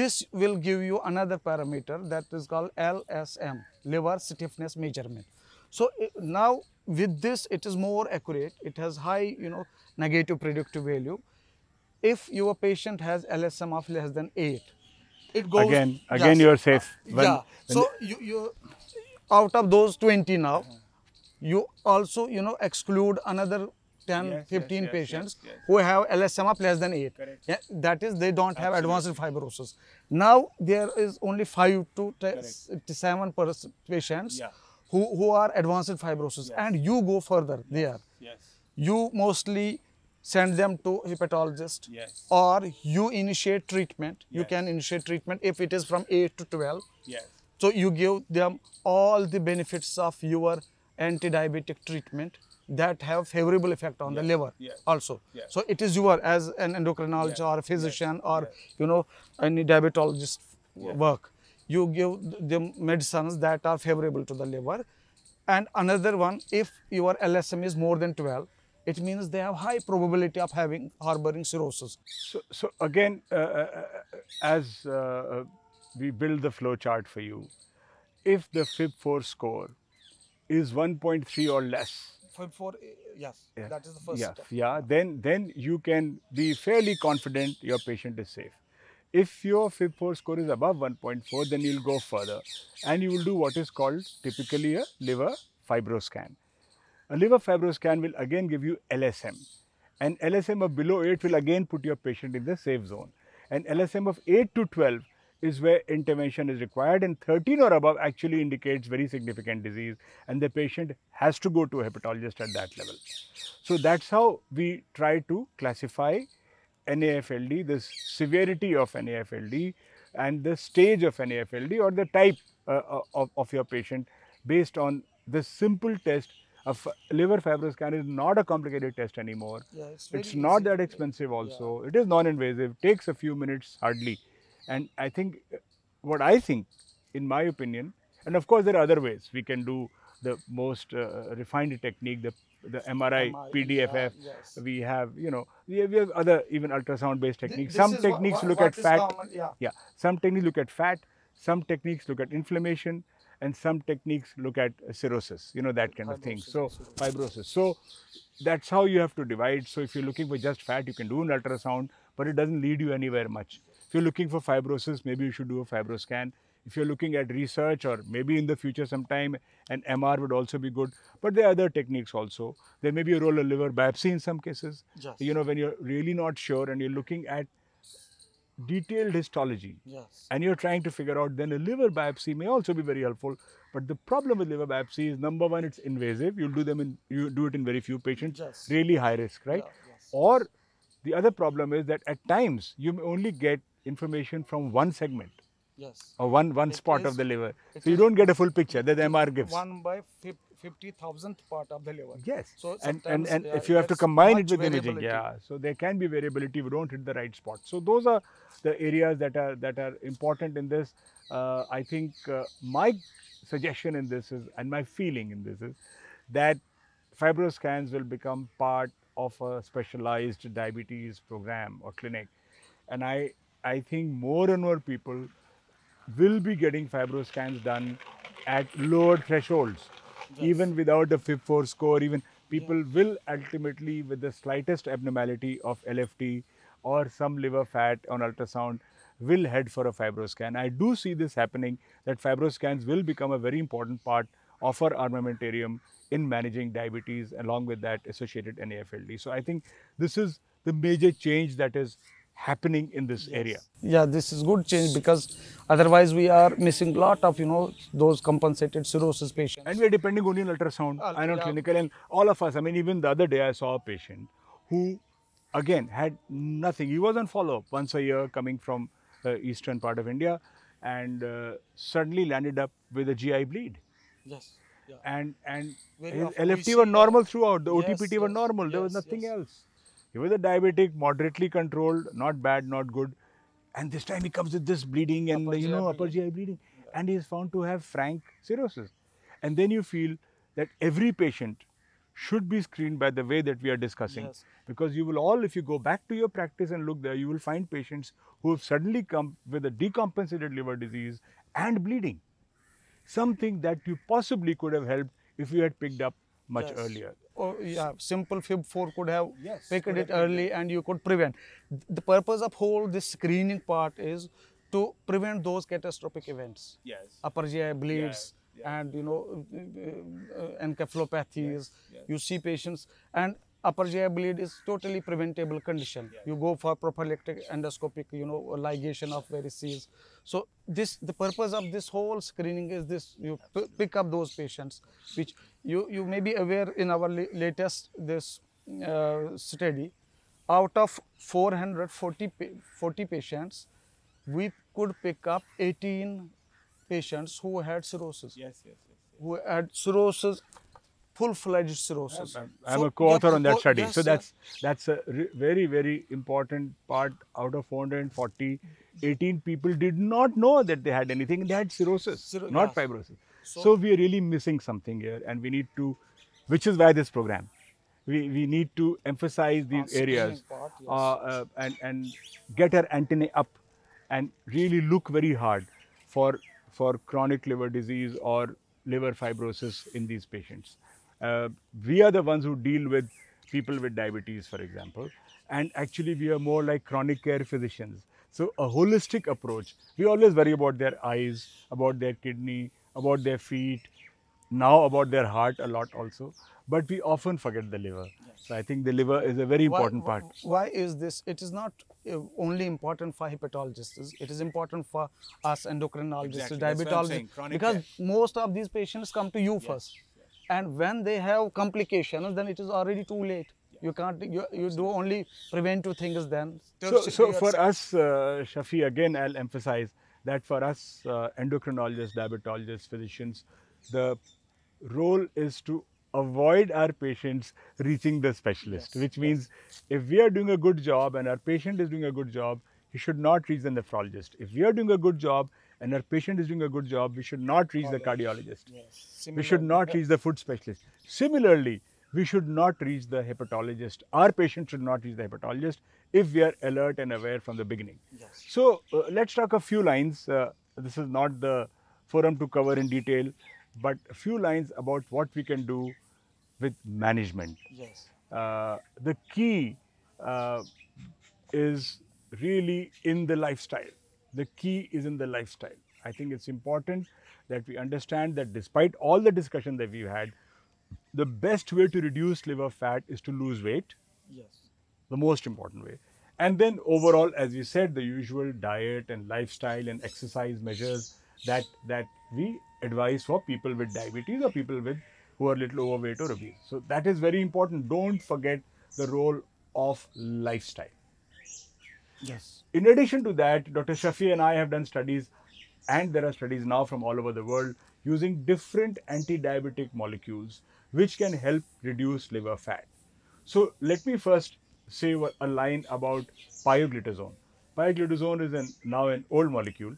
this will give you another parameter that is called lsm liver stiffness measurement so eh, now with this it is more accurate it has high you know negative predictive value if your patient has lsm of less than 8 it goes Again, again, Yes. you're safe. Ah, when- yeah. when So you, you out of those 20 now, you also you know exclude another 10, Yes, 15 yes, yes, patients yes, yes. who have LSM of less than 8. Correct. Yeah, that is they don't have advanced fibrosis. Now there is only 5 to 7 pers- patients Yeah. Who, who are advanced fibrosis and you go further there. Yes. You mostly send them to hepatologist Yes. or you initiate treatment. You can initiate treatment if it is from 8 to 12. Yes. So you give them all the benefits of your anti-diabetic treatment that have favorable effect on the liver yes, also. yes. So it is your as an endocrinologist Yes, or a physician or yes. you know any diabetologist work. You give them medicines that are favorable to the liver. And another one, if your LSM is more than 12, it means they have high probability of having harboring cirrhosis. So, so again, uh, uh, uh, as uh, uh, we build the flow chart for you, if the FIB4 score is 1.3 or less, For, for yes, Yeah. that is the first yeah, step. yeah, then then you can be fairly confident your patient is safe. If your FIB4 score is above 1.4, then you'll go further, and you will do what is called typically a liver fibroscan. A liver fibroscan will again give you LSM, and LSM of below 8 will again put your patient in the safe zone. And LSM of 8 to 12 is where intervention is required, and 13 or above actually indicates very significant disease, and the patient has to go to a hepatologist at that level. So that's how we try to classify NAFLD, the severity of NAFLD, and the stage of NAFLD or the type uh, of, of your patient based on the simple test of liver fibroscan is not a complicated test anymore. Yeah, it's It's not that expensive also. It is non-invasive, takes a few minutes hardly. And I think uh, what I think, in my opinion, and of course there are other ways we can do the most uh, refined technique, the the MRI, MRI, PDFF. yeah, yes. We have, you know, we have, we have other even ultrasound based techniques. this Some is wha- techniques look what at fat. common, yeah. Yeah, some techniques look at fat, some techniques look at inflammation, and some techniques look at cirrhosis, you know, that kind of thing. So, fibrosis. So, that's how you have to divide. So, if you're looking for just fat, you can do an ultrasound, but it doesn't lead you anywhere much. If you're looking for fibrosis, maybe you should do a fibroscan. If you're looking at research or maybe in the future sometime, an MR would also be good. But there are other techniques also. There may be a role of liver biopsy in some cases. Yes. You know, when you're really not sure and you're looking at detailed histology Yes. and you're trying to figure out, then a liver biopsy may also be very helpful. But the problem with liver biopsy is number one, it's invasive. You'll do them in you do it in very few patients, Yes. really high risk, right? Yeah, yes. Or the other problem is that at times you may only get information from one segment Yes. or one one It spot is- of the liver, so you don't get a full picture that the MR gives. One by fif- fifty thousandth part of the liver. Yes, So and and, and if you have to combine it with imaging, yeah, so there can be variability. We don't hit the right spot. So those are the areas that are that are important in this. Uh, I think uh, my suggestion in this is, and my feeling in this is, that fibroscans will become part of a specialized diabetes program or clinic, and I I think more and more people will be getting fibroscans done at lower thresholds, even without a FIB4 score. Even people will ultimately, with the slightest abnormality of LFT or some liver fat on ultrasound, will head for a fibroscan. I do see this happening that fibroscans will become a very important part of our armamentarium in managing diabetes, along with that associated NAFLD. So I think this is the major change that is happening in this area. Yeah, this is good change because otherwise we are missing lot of you know those compensated cirrhosis patients. And we are depending only on ultrasound, Uh, I know yeah. clinical, and all of us. I mean, even the other day I saw a patient who, again, had nothing. He was on follow-up once a year, coming from the eastern part of India, and uh, suddenly landed up with a GI bleed. yes. Yeah. And and Very his often we LFT were normal throughout. The Yes, OTPT were yes, normal. There was nothing else. He was a diabetic, moderately controlled, not bad, not good. And this time he comes with this bleeding and Upper you GI know upper GI bleeding, and he is found to have frank cirrhosis. And then you feel that every patient should be screened by the way that we are discussing, Yes. because you will all, if you go back to your practice and look there, you will find patients who have suddenly come with a decompensated liver disease and bleeding, something that you possibly could have helped if you had picked up much Yes. earlier. Oh, yeah, simple Fib4 could have Yes, picked it early and you could prevent. The purpose of whole this screening part is to prevent those catastrophic events. Yes. Upper GI bleeds yeah. and you know uh, uh, encephalopathies. yes. You see patients and upper GI bleed is totally preventable condition. You go for prophylactic endoscopic, you know, ligation of varices. So this the purpose of this whole screening is this: you p- pick up those patients, which you you may be aware in our la- latest this uh, study, out of 440 pa- 40 patients, we could pick up 18 patients who had cirrhosis, Yes, yes, yes. who had cirrhosis, full-fledged cirrhosis. I'm, I'm So, a co-author on that study. yes, so that's that's a very very important part. Out of 440, 18 people did not know that they had anything. They had cirrhosis, Cirrho- not yes. fibrosis. So, So- we are really missing something here, and we need to, which is why this program. We, we need to emphasize these areas part, yes. uh, uh, and, and get our antennae up and really look very hard for, for chronic liver disease or liver fibrosis in these patients. Uh, we are the ones who deal with people with diabetes, for example, and actually we are more like chronic care physicians. So a holistic approach. We always worry about their eyes, about their kidney, about their feet, now about their heart a lot also, but we often forget the liver. So I think the liver is a very Why- important part. Why is this? It is not uh, only important for hepatologists. It is important for us endocrinologists, Exactly, that's what I'm saying, diabetologists, because care. most of these patients come to you first, and when they have complications, then it is already too late. You can't. You, you do only preventive things then. So, so for us, uh, Shafi, again, I'll emphasize that for us, uh, endocrinologists, diabetologists, physicians, the role is to avoid our patients reaching the specialist, which means if we are doing a good job and our patient is doing a good job, he should not reach the nephrologist. If we are doing a good job and our patient is doing a good job, we should not reach the cardiologist. Yes. We should not reach the food specialist. Similarly, we should not reach the hepatologist. Our patient should not reach the hepatologist if we are alert and aware from the beginning. So uh, let's talk a few lines. Uh, this is not the forum to cover in detail, but a few lines about what we can do with management. Yes. Uh, the key uh, is really in the lifestyle. The key is in the lifestyle. I think it's important that we understand that despite all the discussion that we've had, the best way to reduce liver fat is to lose weight, Yes. the most important way. And then overall, as we said, the usual diet and lifestyle and exercise measures that that we advise for people with diabetes or people with who are a little overweight or obese. So that is very important. Don't forget the role of lifestyle. Yes. In addition to that, Dr. Shafi and I have done studies, and there are studies now from all over the world using different anti diabetic molecules which can help reduce liver fat. So, let me first say a line about pioglitazone. Pioglitazone is an, now an old molecule,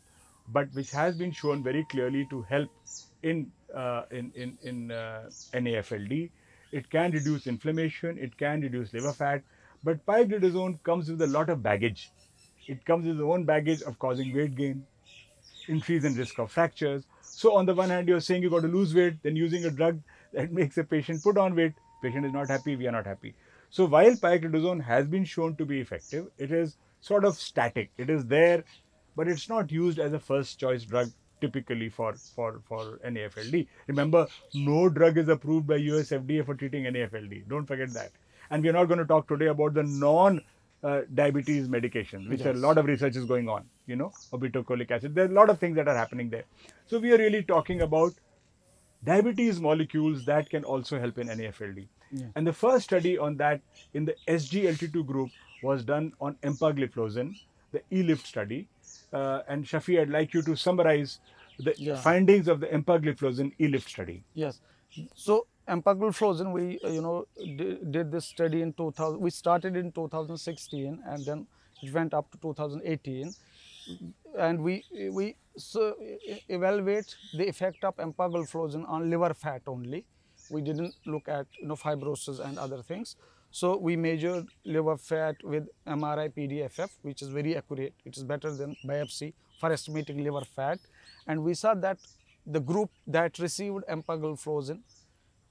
but which has been shown very clearly to help in, uh, in, in, in uh, NAFLD. It can reduce inflammation, it can reduce liver fat, but pioglitazone comes with a lot of baggage. It comes with its own baggage of causing weight gain, increase in risk of fractures. So on the one hand, you're saying you've got to lose weight, then using a drug that makes a patient put on weight. Patient is not happy, we are not happy. So while pioglitazone has been shown to be effective, it is sort of static. It is there, but it's not used as a first choice drug typically for, for, for NAFLD. Remember, no drug is approved by US FDA for treating NAFLD. Don't forget that. And we are not going to talk today about the non uh, diabetes medications, which a lot of research is going on, you know, obeticholic acid. There are a lot of things that are happening there. So we are really talking about diabetes molecules that can also help in NAFLD. Yeah. And the first study on that in the SGLT2 group was done on empagliflozin, the ELIFT study. Uh, and Shafi, I'd like you to summarize the Yeah. findings of the empagliflozin ELIFT study. Yes. So empagliflozin, we uh, you know did, did this study in 2000. We started in 2016, and then it went up to 2018, and we we so evaluate the effect of empagliflozin on liver fat only. We didn't look at you know fibrosis and other things. So we measured liver fat with MRI PDFF, which is very accurate. It is better than biopsy for estimating liver fat, and we saw that the group that received empagliflozin,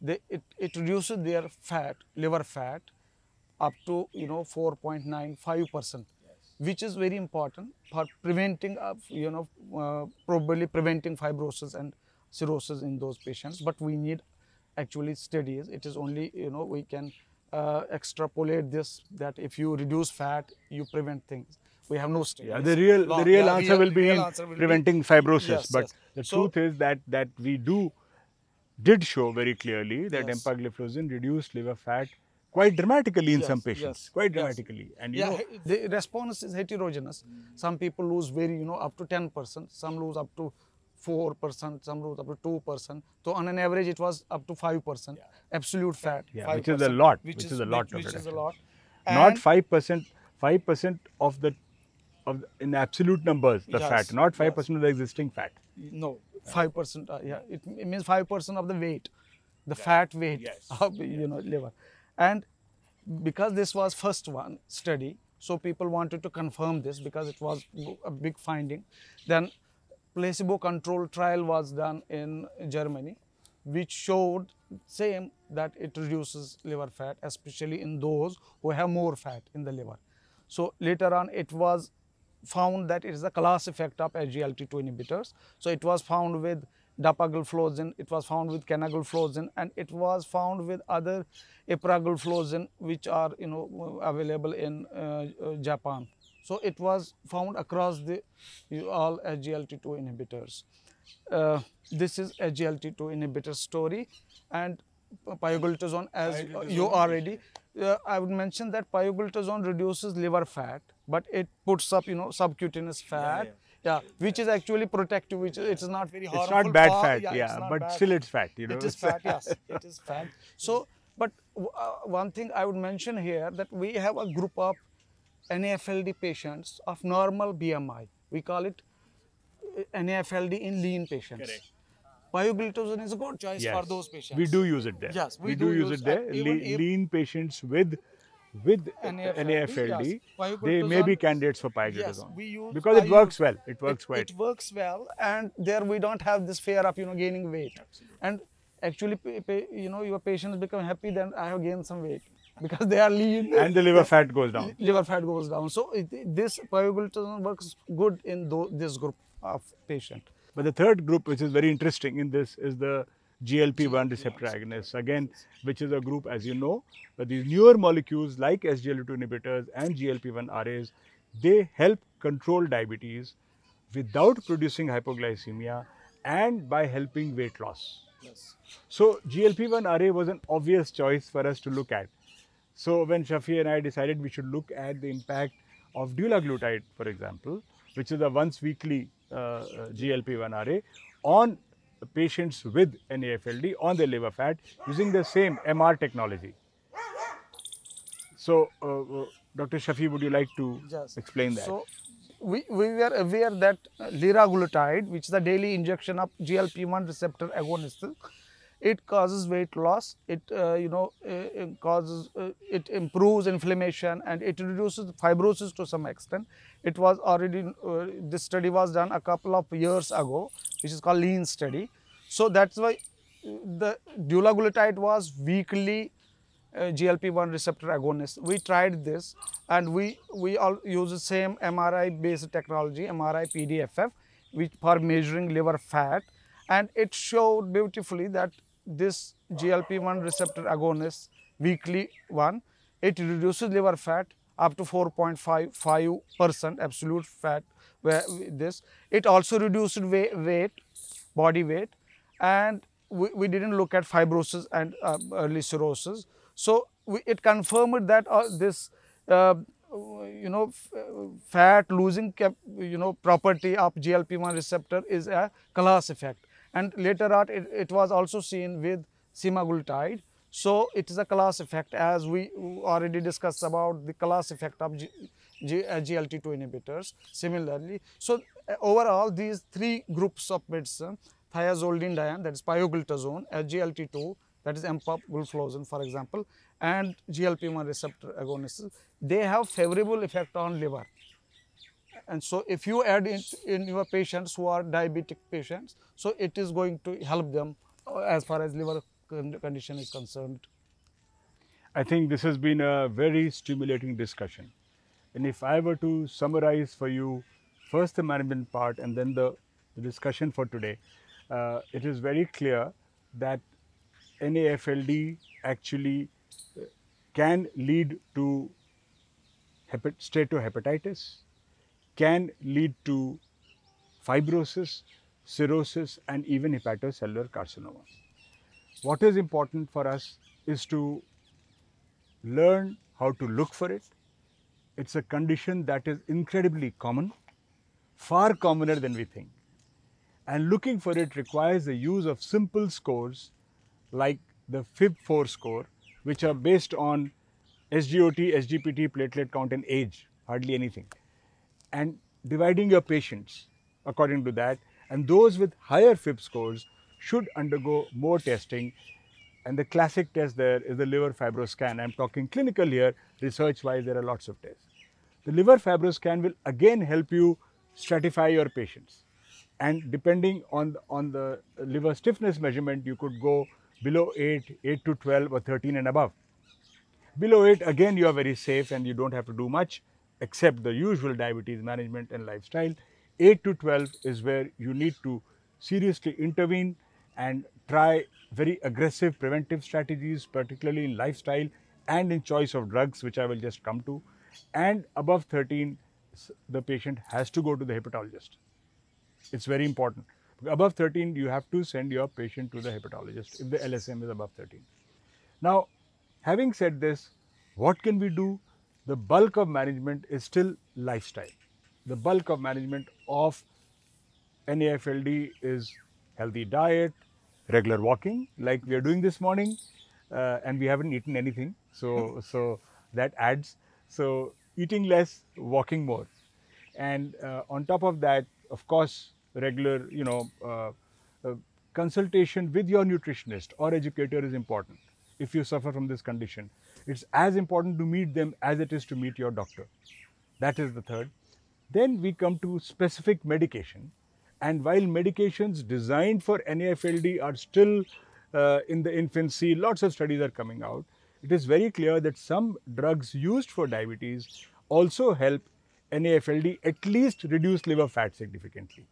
they, it, it reduces their fat, liver fat, up to you know 4.95 percent, which is very important for preventing of you know uh, probably preventing fibrosis and cirrhosis in those patients. But we need actually studies. It is only you know we can uh, extrapolate this that if you reduce fat, you prevent things. We have no studies. Yeah, the real the real yeah, answer real- will be answer will be- preventing fibrosis. Yes, but yes. the So- truth is that that we do did show very clearly that Yes. empagliflozin reduced liver fat quite dramatically in some patients, yes, quite yes. dramatically. And you yeah, know, the response is heterogeneous. Some people lose very, you know, up to 10%, some lose up to 4%, some lose up to 2%. So on an average, it was up to 5% absolute fat. Yeah, which is a lot, which is a lot, Which, which is a lot. not five percent, five percent of the of in absolute numbers the Yes, fat, not five yes. percent of the existing fat. No, 5%. Uh, yeah, it, it means 5% of the weight, the fat weight Yes. of, you know, liver. And because this was first one study, so people wanted to confirm this because it was a big finding. Then placebo controlled trial was done in Germany, which showed same that it reduces liver fat, especially in those who have more fat in the liver. So later on, it was found that it is a class effect of SGLT2 inhibitors. So it was found with dapagliflozin, it was found with canagliflozin, and it was found with other ipragliflozin, which are you know available in uh, Japan. So it was found across the all SGLT2 inhibitors. Uh, this is SGLT2 inhibitor story, and pioglitazone, as you already, uh, I would mention that pioglitazone reduces liver fat, but it puts up, you know, subcutaneous fat. Yeah, which is actually protective, which is, it is not very It's not bad for- fat, it's yeah, but bad. still it's fat. You know, It is [LAUGHS] fat, yes, it is fat. So, but uh, one thing I would mention here that we have a group of NAFLD patients of normal BMI. We call it uh, NAFLD in lean patients. Correct. Pioglitazone is a good choice Yes. for those patients. We do use it there. Yes, we, we do, do use use it there. Le- lean patients with with NAFLD, NAFLD, yes. they may be candidates for Yes, pioglitazone we because it works well. It works it, quite. It works well, and there we don't have this fear of you know gaining weight. And actually, you know, your patients become happy. Then I have gained some weight [LAUGHS] because they are lean and the liver fat goes down. [LAUGHS] liver fat goes down. So it, this pioglitazone works good in this group of patient. But the third group, which is very interesting in this, is the GLP-1 receptor agonists. Again, which is a group, as you know, but these newer molecules like SGLT2 inhibitors and GLP-1 RAs, they help control diabetes without producing hypoglycemia and by helping weight loss. Yes. So GLP-1 RA was an obvious choice for us to look at. So when Shafi and I decided we should look at the impact of dulaglutide, for example, which is a once weekly uh, uh, GLP-1 RA, on patients with NAFLD on their liver fat using the same MR technology. So, uh, uh, Dr. Shafi, would you like to Yes. explain that? So we, we were aware that liraglutide, which is the daily injection of GLP-1 receptor agonist, it causes weight loss. It uh, you know uh, it causes uh, it improves inflammation and it reduces fibrosis to some extent. It was already uh, this study was done a couple of years ago, which is called lean study. So that's why uh, the dulaglutide was weekly uh, GLP-1 receptor agonist. We tried this and we, we all use the same MRI based technology, MRI PDFF, which for measuring liver fat and it showed beautifully that this GLP-1 receptor agonist weekly one, it reduces liver fat up to 4.55 percent absolute fat. Where this it also reduced weight, body weight, and we, we didn't look at fibrosis and uh, early cirrhosis. So we, it confirmed that uh, this uh, you know fat losing you know property of GLP-1 receptor is a class effect and later on it, it was also seen with semaglutide. So it is a class effect as we already discussed about the class effect of G, G, uh, GLT2 inhibitors similarly. So uh, overall these three groups of medicine thiazolidine that is pioglitazone, SGLT2 that is empagliflozin for example and GLP-1 receptor agonists, they have favorable effect on liver. And so if you add it in your patients who are diabetic patients, so it is going to help them uh, as far as liver condition is concerned. I think this has been a very stimulating discussion. And if I were to summarize for you first the management part and then the, the discussion for today, uh, it is very clear that NAFLD actually uh, can lead to steatohepatitis, can lead to fibrosis, cirrhosis and even hepatocellular carcinoma. What is important for us is to learn how to look for it. It's a condition that is incredibly common, far commoner than we think. And looking for it requires the use of simple scores like the FIB4 score, which are based on SGOT, SGPT, platelet count and age, hardly anything. And dividing your patients according to that and those with higher FIB scores should undergo more testing and the classic test there is the liver fibroscan. I'm talking clinical here, research wise there are lots of tests. The liver fibroscan will again help you stratify your patients and depending on, on the liver stiffness measurement you could go below 8, 8 to 12 or 13 and above. Below 8 again you are very safe and you do not have to do much except the usual diabetes management and lifestyle. 8 to 12 is where you need to seriously intervene and try very aggressive preventive strategies particularly in lifestyle and in choice of drugs which I will just come to and above 13 the patient has to go to the hepatologist. It's very important. Above 13 you have to send your patient to the hepatologist if the LSM is above 13. Now having said this what can we do? The bulk of management is still lifestyle. The bulk of management of NAFLD is healthy diet, regular walking like we are doing this morning uh, and we haven't eaten anything. So, [LAUGHS] so that adds. So eating less, walking more. And uh, on top of that, of course, regular, you know, uh, uh consultation with your nutritionist or educator is important if you suffer from this condition. It's as important to meet them as it is to meet your doctor. That is the third. Then we come to specific medication and while medications designed for NAFLD are still uh, in the infancy, lots of studies are coming out. It is very clear that some drugs used for diabetes also help NAFLD at least reduce liver fat significantly.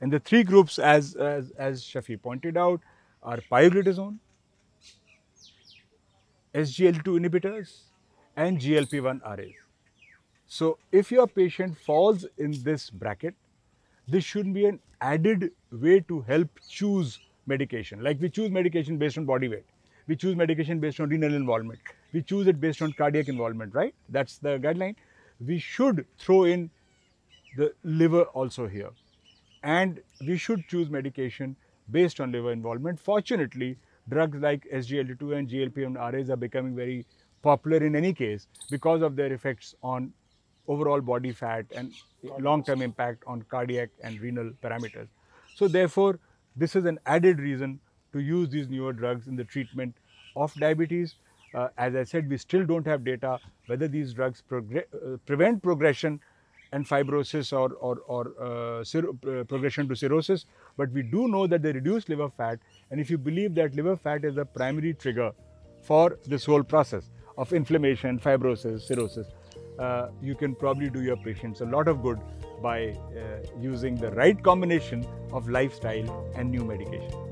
And the three groups, as, as, as Shafi pointed out, are pioglitazone, SGLT2 inhibitors, and GLP-1 RAs. So, if your patient falls in this bracket, this should be an added way to help choose medication. Like we choose medication based on body weight. We choose medication based on renal involvement. We choose it based on cardiac involvement, right? That's the guideline. We should throw in the liver also here. And we should choose medication based on liver involvement. Fortunately, drugs like SGLT2 and GLP-1 RAs are becoming very popular in any case because of their effects on overall body fat and long-term impact on cardiac and renal parameters. So therefore, this is an added reason to use these newer drugs in the treatment of diabetes. Uh, as I said, we still don't have data whether these drugs uh, prevent progression and fibrosis or, or, or uh, uh, progression to cirrhosis, but we do know that they reduce liver fat. And if you believe that liver fat is the primary trigger for this whole process of inflammation, fibrosis, cirrhosis, uh, you can probably do your patients a lot of good by uh, using the right combination of lifestyle and new medication.